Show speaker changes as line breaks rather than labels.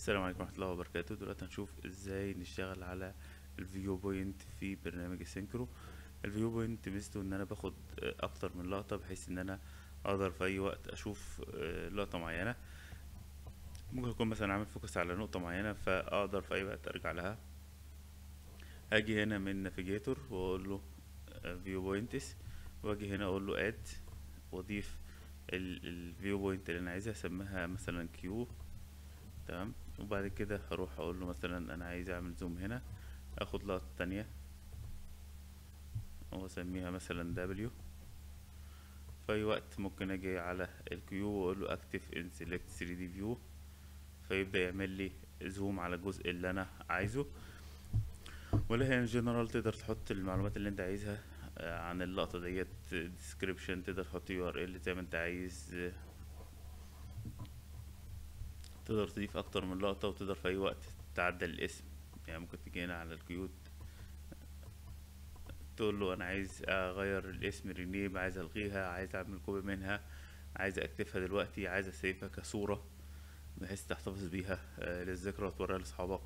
السلام عليكم ورحمة الله وبركاته. دلوقتي هنشوف إزاي نشتغل على ال view point في برنامج ال Synchro ال view point ميزته إن أنا باخد آه، أكتر من لقطة بحيث إن أنا أقدر في أي وقت أشوف آه، لقطة معينة. ممكن أكون مثلا عامل focus على نقطة معينة فأقدر في أي وقت أرجع لها. هاجي هنا من navigator وأقول له view points وأجي هنا أقول له add وأضيف ال view point اللي أنا عايزها أسميها مثلا Q تمام. وبعد كده هروح أقول له مثلا أنا عايز أعمل zoom هنا أخد لقطة تانية واسميها مثلا W في أي وقت ممكن أجي على ال Q وأقول له active in select 3D view فيبدأ يعمل لي zoom على الجزء اللي أنا عايزه. ولا هي جنرال تقدر تحط المعلومات اللي أنت عايزها آه، عن اللقطة ديت description تقدر تحط URL زي ما أنت عايز آه، تقدر تضيف أكتر من لقطة وتقدر في أي وقت تعدل الاسم. يعني ممكن تيجي هنا على ال Q تقول له أنا عايز أغير الاسم rename عايز ألغيها عايز أعمل copy منها عايز active ها دلوقتي عايز أ save ها كصورة بحيث تحتفظ بيها آه، للذكرى وتوريها لأصحابك.